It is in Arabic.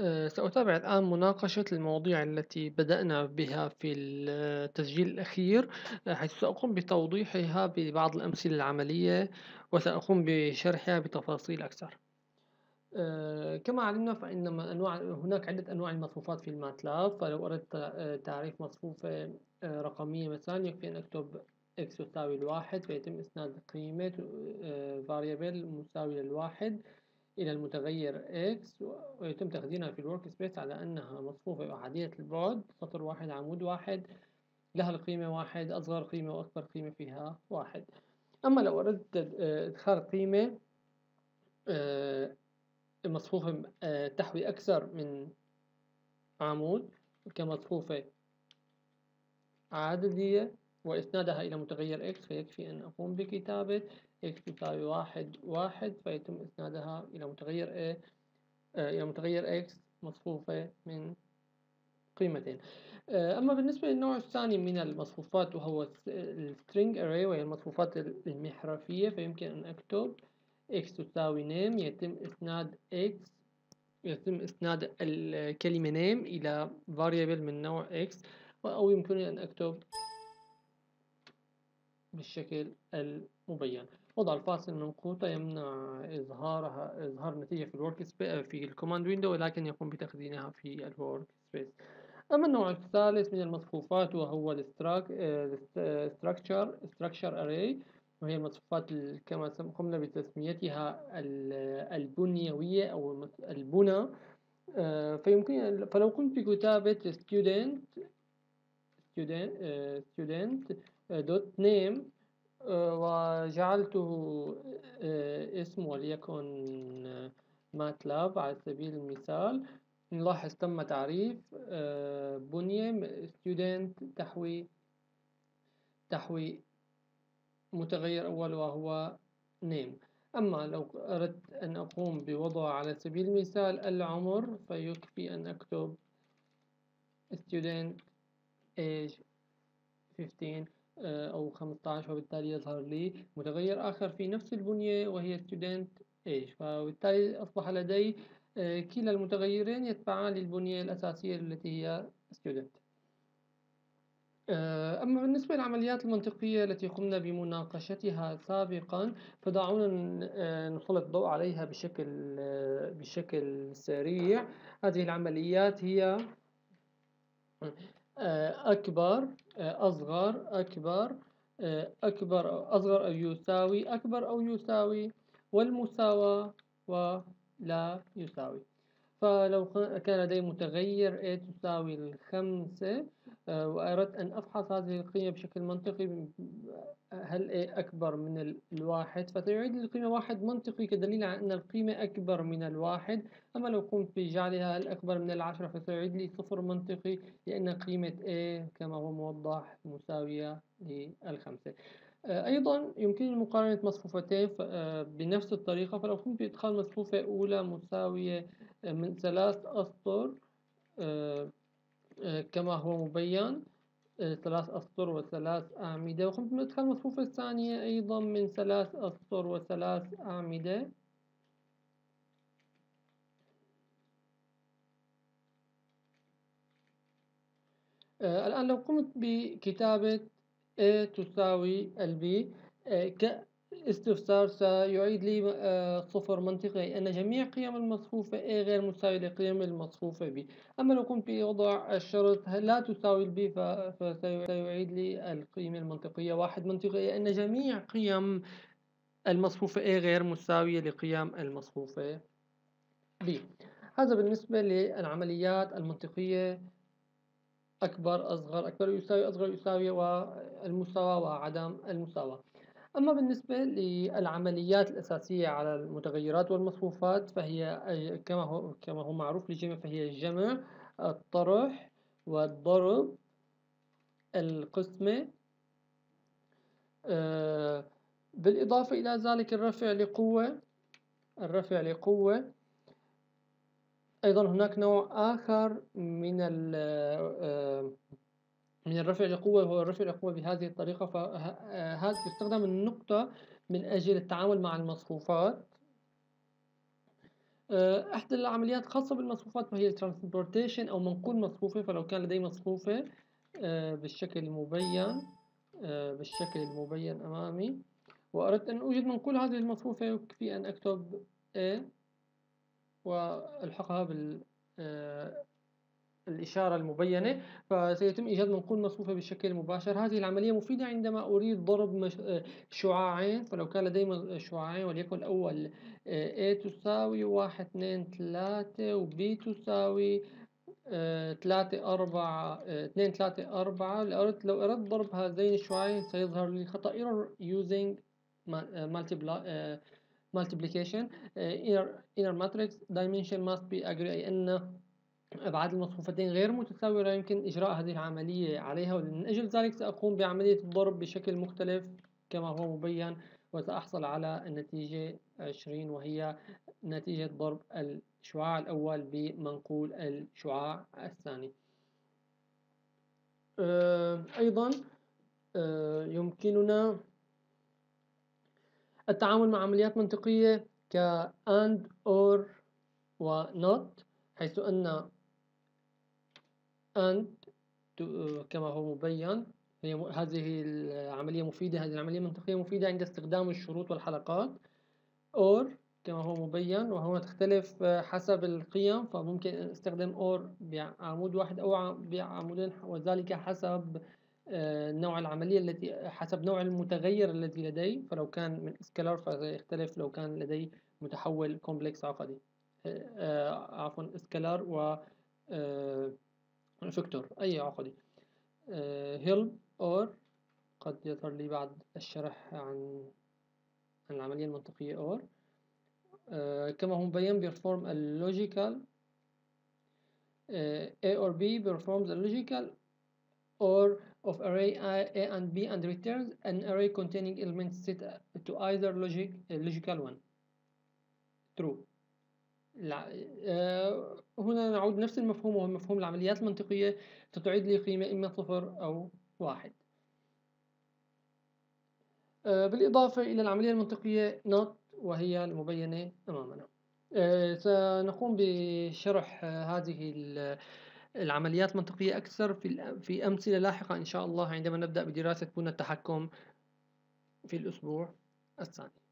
آه، سأتابع الآن مناقشة المواضيع التي بدأنا بها في التسجيل الأخير آه، حيث سأقوم بتوضيحها ببعض الأمثلة العملية وسأقوم بشرحها بتفاصيل أكثر. آه، كما علمنا فإن أنواع هناك عدة أنواع المصفوفات في الماتلاب فلو أردت تعريف مصفوفة رقمية مثلا يكفي أن أكتب x تساوي الواحد فيتم إسناد قيمة variable مساوية للواحد. إلى المتغير x ويتم تخزينها في ال workspace على أنها مصفوفة أحادية البعد سطر واحد عمود واحد لها القيمة واحد أصغر قيمة وأكبر قيمة فيها واحد. أما لو أردت إدخال قيمة آه، مصفوفة آه، تحوي أكثر من عمود كمصفوفة عددية وإسنادها إلى متغير x فيكفي أن أقوم بكتابة x تساوي واحد واحد فيتم إسنادها إلى متغير a آه، إلى متغير x مصفوفة من قيمتين. آه، أما بالنسبة للنوع الثاني من المصفوفات وهو string array وهي المصفوفات المحرفية فيمكن أن أكتب x تساوي name يتم إسناد x يتم إسناد الكلمة name إلى variable من نوع x أو يمكنني أن أكتب بالشكل المبين. وضع الفاصل المنقوطة يمنع إظهارها إظهار النتيجة في ال work في ال command window ولكن يقوم بتخزينها في ال workspace. أما النوع الثالث من المصفوفات وهو structure structure array وهي المصفوفات كما قمنا بتسميتها البنيوية أو البنى. آه، فيمكن فلو قمت بكتابة student student student دوت نيم وجعلته آه، اسم وليكن ماتلاب على سبيل المثال. نلاحظ تم تعريف آه، بنية student تحوي تحوي متغير أول وهو name. أما لو أردت أن أقوم بوضع على سبيل المثال العمر فيكفي أن أكتب student age 15 آه، أو 15 وبالتالي يظهر لي متغير آخر في نفس البنية وهي student age. فبالتالي أصبح لدي آه، كلا المتغيرين يتبعان للبنية الأساسية التي هي student. آه، أما بالنسبة للعمليات المنطقية التي قمنا بمناقشتها سابقا فدعونا نسلط الضوء عليها بشكل بشكل سريع. هذه العمليات هي آه، أكبر آه، أصغر أكبر آه، أكبر أصغر أو يساوي أكبر أو يساوي والمساواة ولا يساوي. فلو كان لدي متغير a تساوي الخمسة آه، وأردت أن أفحص هذه القيمة بشكل منطقي هل a أكبر من الواحد؟ فسيعيد القيمة واحد منطقي كدليل على أن القيمة أكبر من الواحد. أما لو قمت بجعلها هل أكبر من العشرة فسيعيد لي صفر منطقي لأن قيمة a كما هو موضح مساوية للخمسة. أيضا يمكن مقارنة مصفوفتين آه، بنفس الطريقة فلو قمت بإدخال مصفوفة أولى مساوية آه، من ثلاث أسطر كما هو مبين ثلاث أسطر وثلاث أعمدة وقمت بإدخال المصفوفة الثانية أيضا من ثلاث أسطر وثلاث أعمدة. الآن لو قمت بكتابة A تساوي البي آه، كاستفسار سيعيد لي آه، صفر منطقي أن جميع قيم المصفوفة A غير مساوية لقيم المصفوفة B. أما لو قمت بوضع الشرط لا تساوي البي فسيعيد لي القيمة المنطقية واحد منطقي أن جميع قيم المصفوفة A غير مساوية لقيم المصفوفة B. هذا بالنسبة للعمليات المنطقية. أكبر أصغر أكبر يساوي أصغر يساوي والمساواة وعدم المساواة أما بالنسبة للعمليات الأساسية على المتغيرات والمصفوفات فهي كما هو كما هو معروف للجميع فهي الجمع الطرح والضرب القسمة. آه، بالإضافة إلى ذلك الرفع لقوة الرفع لقوة أيضا هناك نوع آخر من آه، من الرفع لقوة هو الرفع لقوة بهذه الطريقة. فهذا تستخدم النقطة من أجل التعامل مع المصفوفات. آه، إحدى العمليات الخاصة بالمصفوفات وهي ال transposition أو منقول مصفوفة. فلو كان لدي مصفوفة آه، بالشكل المبين آه، بالشكل المبين أمامي وأردت أن أوجد منقول هذه المصفوفة. يكفي أن أكتب A. وألحقها بال الإشارة المبينة فسيتم إيجاد منقول مصفوفة بشكل مباشر هذه العملية مفيدة عندما أريد ضرب شعاعين فلو كان لدي شعاعين وليكن الأول A تساوي واحد اثنين ثلاثة و B تساوي ثلاثة أربعة اثنين ثلاثة أربعة. لو أردت ضرب هذين الشعاعين سيظهر لي خطأ error using multiplication. Inner inner matrix dimension must be agree أي أن أبعاد المصفوفتين غير متساوية لا يمكن إجراء هذه العملية عليها. ومن أجل ذلك سأقوم بعملية الضرب بشكل مختلف كما هو مبين وسأحصل على النتيجة 20 وهي نتيجة ضرب الشعاع الأول بمنقول الشعاع الثاني. آه، أيضا آه، يمكننا التعامل مع عمليات منطقية ك AND OR و NOT حيث أن أنت كما هو مبين هي هذه العملية مفيدة هذه العملية المنطقية مفيدة عند استخدام الشروط والحلقات or كما هو مبين وهنا تختلف حسب القيم فممكن استخدم or بعمود واحد أو بعمودين وذلك حسب آه، نوع العملية التي حسب نوع المتغير الذي لدي فلو كان من scalar فسيختلف لو كان لدي متحول complex عقدي. آه، عفوا scalar و فيكتور أي عقدي. هيلب أور قد يظهر لي بعد الشرح عن عن العملية المنطقية أور كما هو مبين a logical A or B performs a logical or of array A and B and returns an array containing elements set to either logic logical one. True. آه، هنا نعود نفس المفهوم وهو مفهوم العمليات المنطقية ستعيد لي قيمة إما صفر أو واحد. آه، بالإضافة إلى العملية المنطقية NOT وهي المبينة أمامنا. آه، سنقوم بشرح هذه العمليات المنطقية أكثر في في أمثلة لاحقة إن شاء الله عندما نبدأ بدراسة بنى التحكم في الأسبوع الثاني.